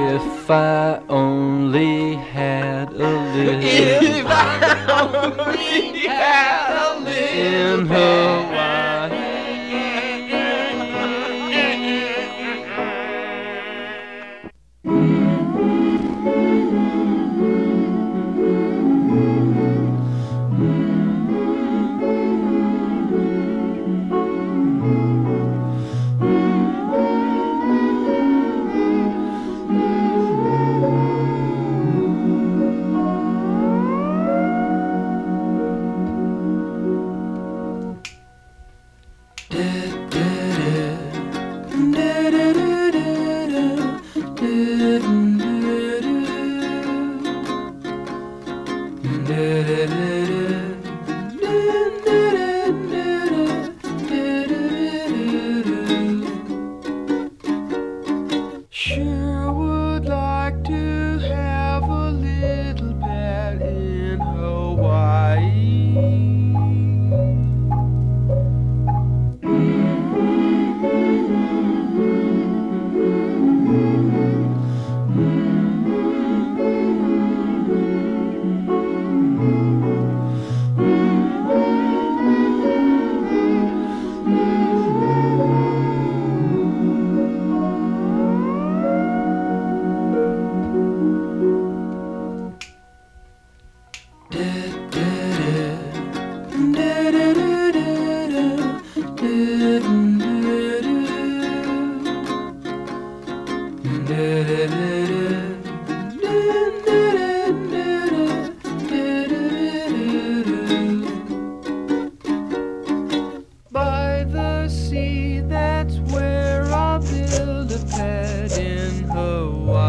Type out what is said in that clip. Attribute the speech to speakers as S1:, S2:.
S1: If I only had a little
S2: If I only had a little
S1: in Hawaii. le le that's where I'll build a pad in Hawaii.